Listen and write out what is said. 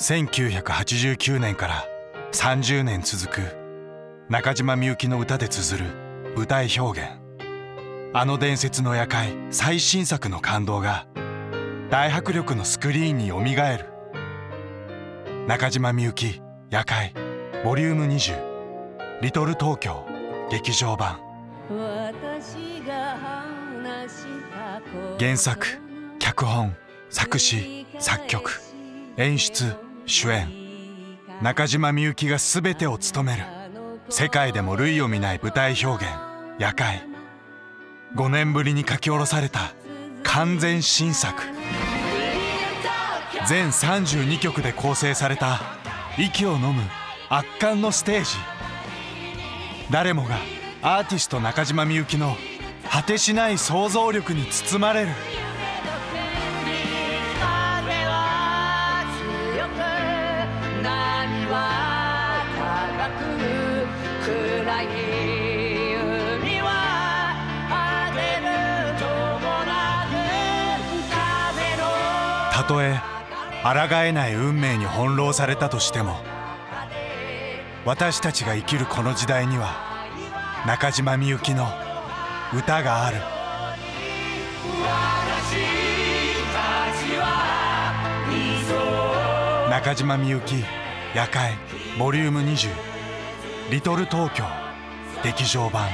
1989年から30年続く中島みゆきの歌で綴る舞台表現。あの伝説の夜会最新作の感動が大迫力のスクリーンによみがえる。中島みゆき夜会ボリューム20リトル東京劇場版。原作脚本作詞作曲演出主演。中島みゆきが全てを務める。世界でも類を見ない舞台表現「夜会」5年ぶりに書き下ろされた。完全新作。全32曲で構成された。息を呑む。圧巻のステージ。誰もがアーティスト中島みゆきの果てしない想像力に包まれる。たとえ抗えない運命に翻弄されたとしても私たちが生きるこの時代には中島みゆきの歌がある。中島みゆき夜会ボリューム20「リトル東京劇場版」